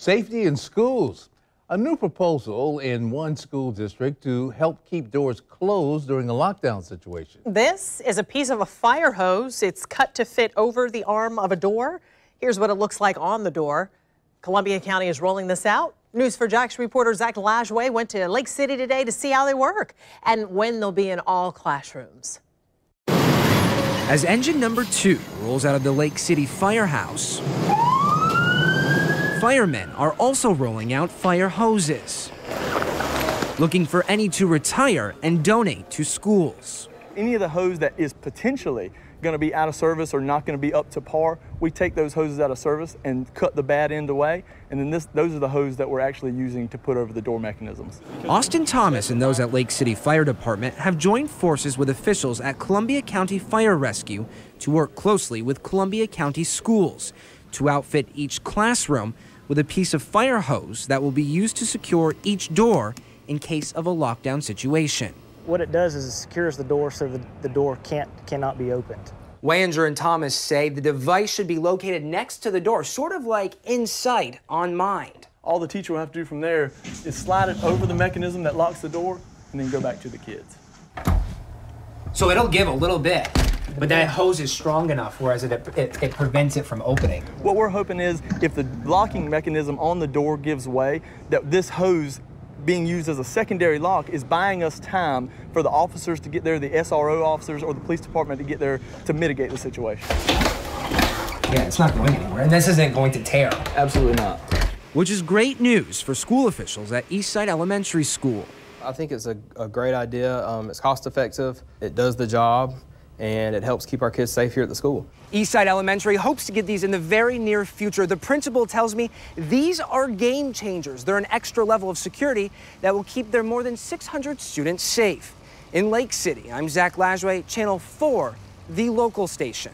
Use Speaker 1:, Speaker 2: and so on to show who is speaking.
Speaker 1: Safety in schools. A new proposal in one school district to help keep doors closed during a lockdown situation.
Speaker 2: This is a piece of a fire hose. It's cut to fit over the arm of a door. Here's what it looks like on the door. Columbia County is rolling this out. News4JAX reporter Zach Lashway went to Lake City today to see how they work and when they'll be in all classrooms.
Speaker 3: As engine number two rolls out of the Lake City firehouse, Firemen are also rolling out fire hoses, looking for any to retire and donate to schools.
Speaker 4: Any of the hose that is potentially going to be out of service or not going to be up to par, we take those hoses out of service and cut the bad end away. And then this, those are the hoses that we're actually using to put over the door mechanisms.
Speaker 3: Austin Thomas and those at Lake City Fire Department have joined forces with officials at Columbia County Fire Rescue to work closely with Columbia County schools to outfit each classroom with a piece of fire hose that will be used to secure each door in case of a lockdown situation.
Speaker 5: What it does is it secures the door so that the door can't cannot be opened.
Speaker 3: Wayinger and Thomas say the device should be located next to the door, sort of like in sight, on mind.
Speaker 4: All the teacher will have to do from there is slide it over the mechanism that locks the door and then go back to the kids.
Speaker 3: So it'll give a little bit. But that hose is strong enough, whereas it, it, it, prevents it from opening.
Speaker 4: What we're hoping is if the locking mechanism on the door gives way, that this hose being used as a secondary lock is buying us time for the officers to get there, the SRO officers or the police department to get there to mitigate the situation.
Speaker 3: Yeah, it's not going anywhere, and this isn't going to tear.
Speaker 4: Absolutely not.
Speaker 3: Which is great news for school officials at Eastside Elementary School.
Speaker 6: I think it's a, a great idea. Um, it's cost effective. It does the job and it helps keep our kids safe here at the school.
Speaker 3: Eastside Elementary hopes to get these in the very near future. The principal tells me these are game changers. They're an extra level of security that will keep their more than 600 students safe. In Lake City, I'm Zach Lashway, Channel 4, the local station.